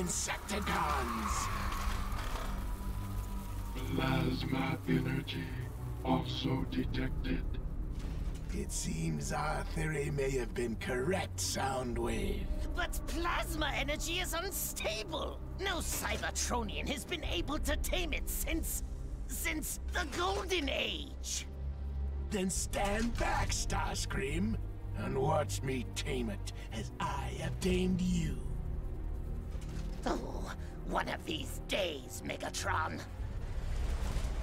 Insecticons! Plasma energy also detected. It seems our theory may have been correct, Soundwave. But plasma energy is unstable. No Cybertronian has been able to tame it since... since the Golden Age. Then stand back, Starscream, and watch me tame it as I have tamed you. Oh, one of these days, Megatron.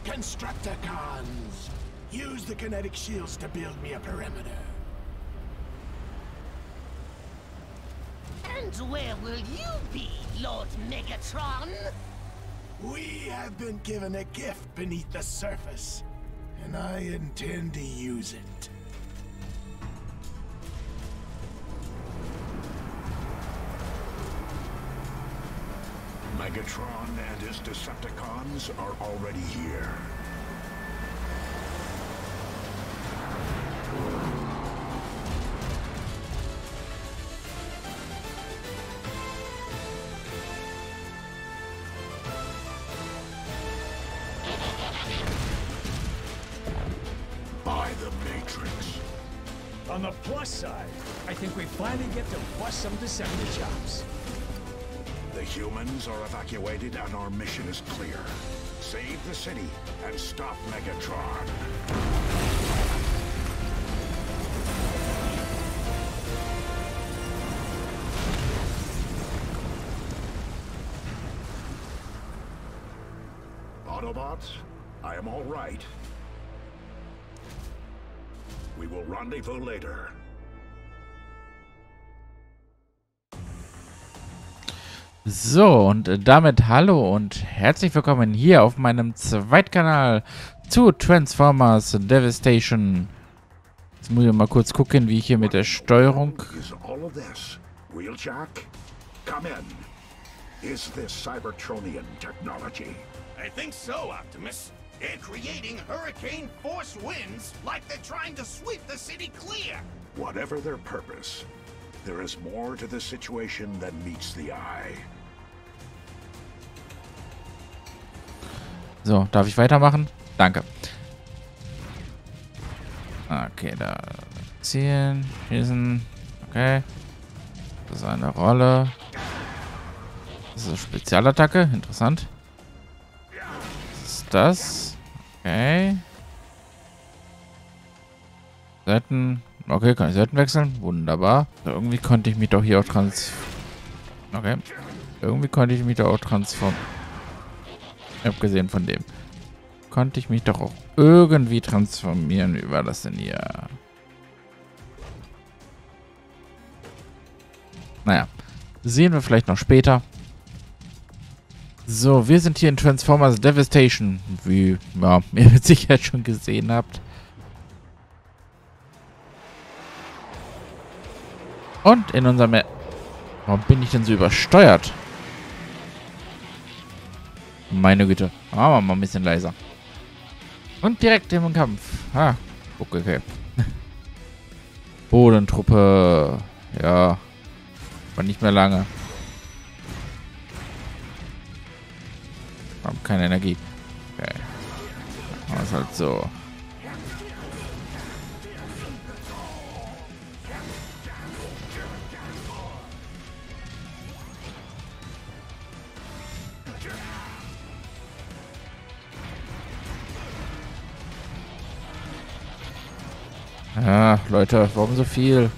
Constructicons! Use the kinetic shields to build me a perimeter. And where will you be, Lord Megatron? We have been given a gift beneath the surface, and I intend to use it. Megatron and his Decepticons are already here. By the Matrix. On the plus side, I think we finally get to bust some Decepticons. Humans are evacuated and our mission is clear. Save the city and stop Megatron. Autobots, I am all right. We will rendezvous later. So, und damit hallo und herzlich willkommen hier auf meinem Zweitkanal zu Transformers Devastation. Jetzt muss ich mal kurz gucken, wie ich hier mit der Steuerung... Is this Cybertronian technology? I think so, Optimus. They're creating hurricane force winds like they're trying to sweep the city clear. Whatever their purpose, there is more to the situation than meets the eye. So, darf ich weitermachen? Danke. Okay, da zielen, schießen. Okay. Das ist eine Rolle. Das ist eine Spezialattacke. Interessant. Was ist das? Okay. Seiten. Okay, kann ich Seiten wechseln? Wunderbar. So, irgendwie konnte ich mich doch hier auch trans... Okay. Irgendwie konnte ich mich da auch transformieren. Abgesehen von dem. Konnte ich mich doch auch irgendwie transformieren. Wie war das denn hier? Naja. Sehen wir vielleicht noch später. So, wir sind hier in Transformers Devastation. Wie ja, ihr mit Sicherheit schon gesehen habt. Und in unserem... Er Warum bin ich denn so übersteuert? Meine Güte. Machen wir mal ein bisschen leiser. Und direkt im Kampf. Ah, okay, okay. Bodentruppe. Ja. Aber nicht mehr lange. Haben keine Energie. Okay. Aber ist halt so. Ja, Leute, warum so viel?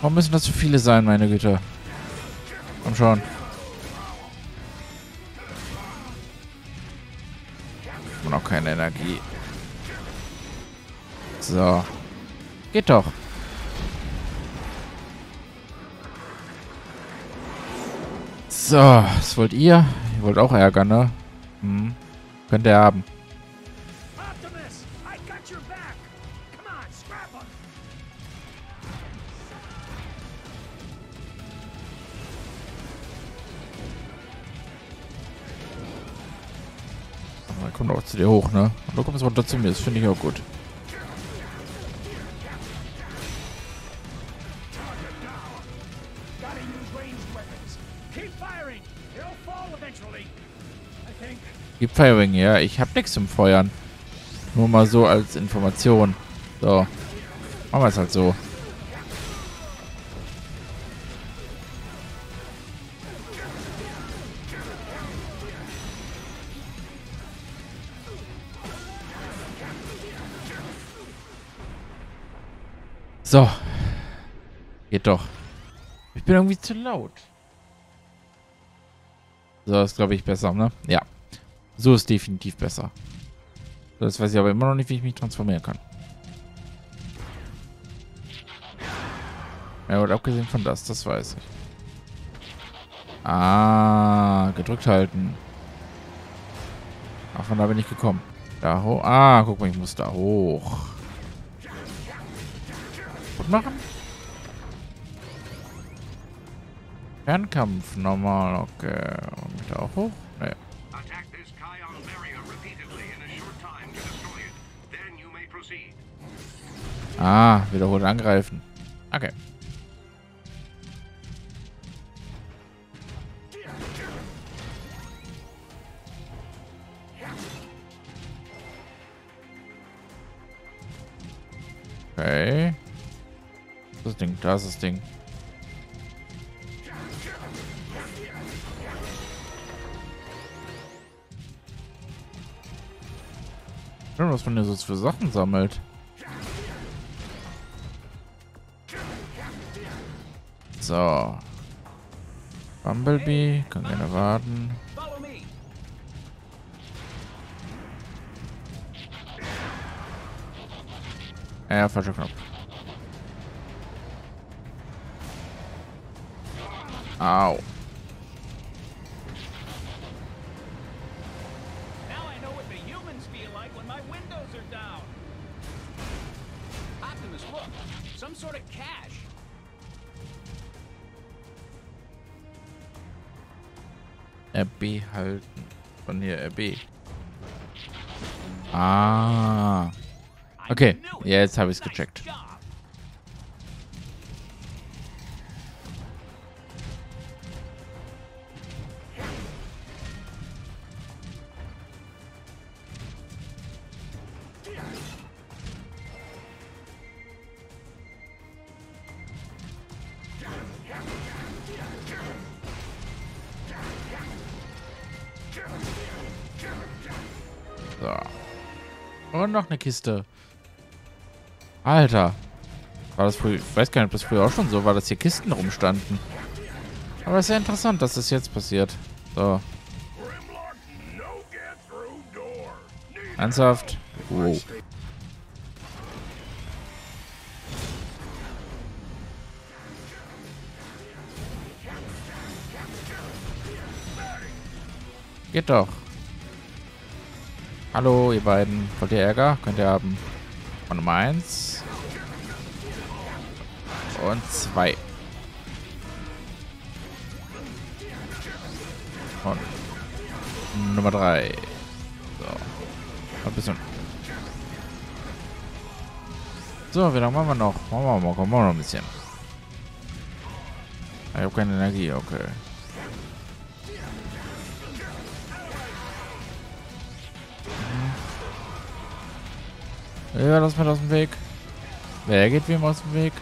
Warum müssen das so viele sein, meine Güte? Komm schon. Und auch keine Energie. So. Geht doch. So, was wollt ihr? Ihr wollt auch ärgern, ne? Hm. Könnt ihr haben. Kommt auch zu dir hoch, ne? Und du kommst runter zu mir. Das finde ich auch gut. Keep firing. Ja. Ich hab nichts zum Feuern. Nur mal so als Information. So. Machen wir es halt so. So. Geht doch. Ich bin irgendwie zu laut. So ist, glaube ich, besser, ne? Ja. So ist definitiv besser. Das weiß ich aber immer noch nicht, wie ich mich transformieren kann. Ja, und abgesehen von das, das weiß ich. Ah, gedrückt halten. Ach, von da bin ich gekommen. Da hoch. Ah, guck mal, ich muss da hoch. Gut machen. Fernkampf, normal, okay. Und da auch hoch? Nee. Attack this Kion barrier repeatedly in a short time to destroy it. Then you may proceed. Ah, wiederholt angreifen. Okay. Okay. Das Ding, da ist das Ding. Was man hier so für Sachen sammelt. So. Bumblebee, kann gerne warten. Ja, falscher Knopf. Au. Now I know what the humans feel like when my windows are down. Optimus, look. Some sort of cache. RB halten. Von hier, RB. Ah. Okay, ja, jetzt habe ich es gecheckt. So. Und noch eine Kiste. Alter. War das früher, ich weiß gar nicht, ob das früher auch schon so war, dass hier Kisten rumstanden. Aber ist ja interessant, dass das jetzt passiert. So. Ernsthaft? Oh. Geht doch. Hallo, ihr beiden. Wollt ihr Ärger? Könnt ihr haben. Und Nummer eins. Und zwei. Und Nummer drei. So. Ein bisschen. So, wie lange machen wir noch? Machen wir mal, machen wir noch ein bisschen. Ich habe keine Energie, okay. Ja, lass mal aus dem Weg. Wer geht wem aus dem Weg?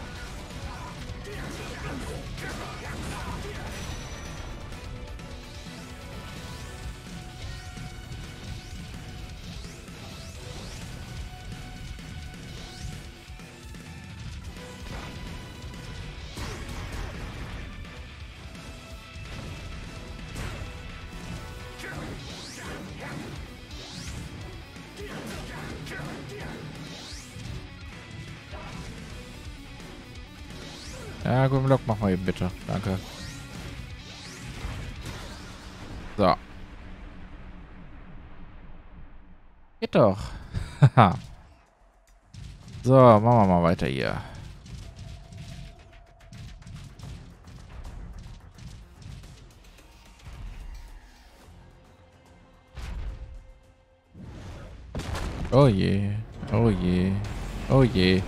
Ja, guten Block, mach mal eben bitte. Danke. So. Geht doch. So, machen wir mal weiter hier. Oh je. Oh je. Oh je.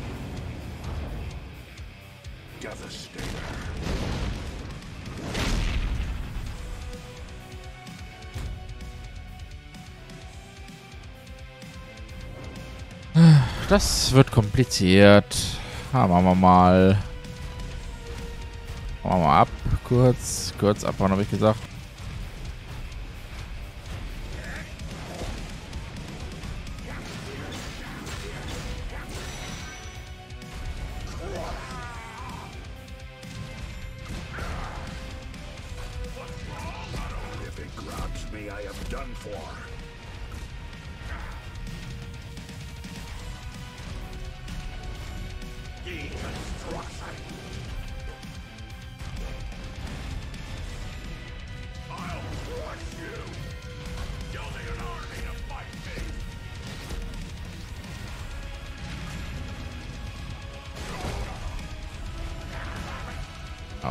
Das wird kompliziert. Ah, machen wir mal. Machen wir mal ab. Kurz. Kurz abhauen, habe ich gesagt. Done for.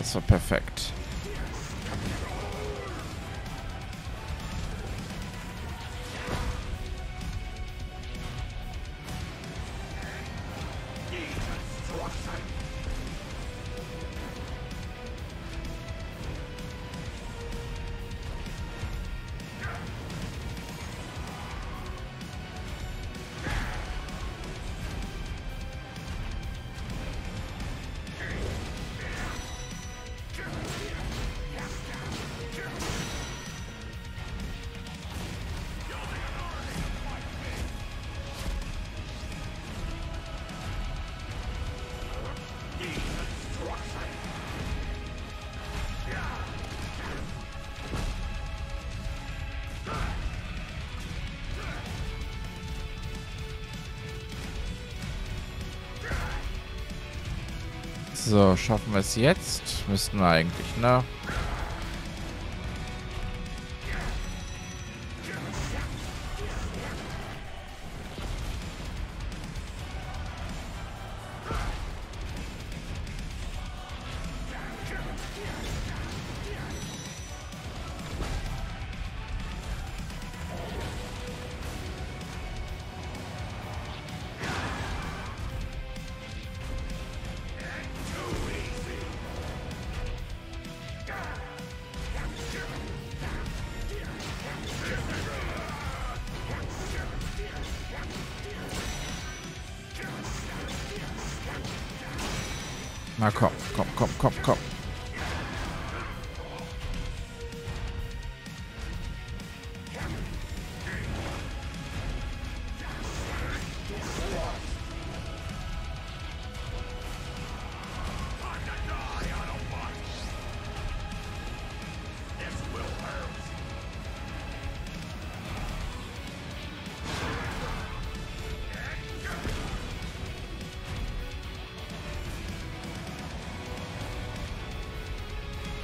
Das war perfekt. So, schaffen wir es jetzt? Müssten wir eigentlich, ne? Komm, komm, komm, komm, komm.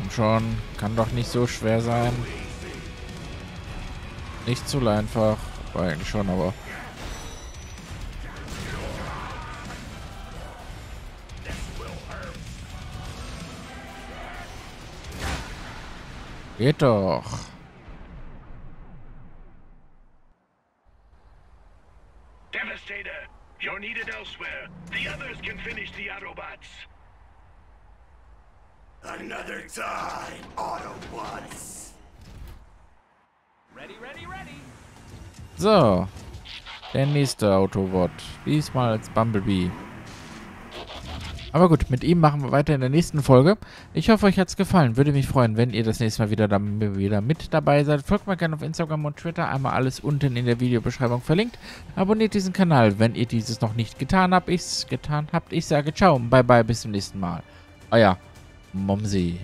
Komm schon, kann doch nicht so schwer sein. Nicht zu einfach. War eigentlich schon, aber. Geht doch. Time, Autobots. So. Der nächste Autobot. Diesmal als Bumblebee. Aber gut, mit ihm machen wir weiter in der nächsten Folge. Ich hoffe, euch hat es gefallen. Würde mich freuen, wenn ihr das nächste Mal wieder, da, wieder mit dabei seid. Folgt mir gerne auf Instagram und Twitter. Einmal alles unten in der Videobeschreibung verlinkt. Abonniert diesen Kanal, wenn ihr dieses noch nicht getan habt. Ich es getan habt. Ich sage ciao und bye bye, bis zum nächsten Mal. Euer Momsi.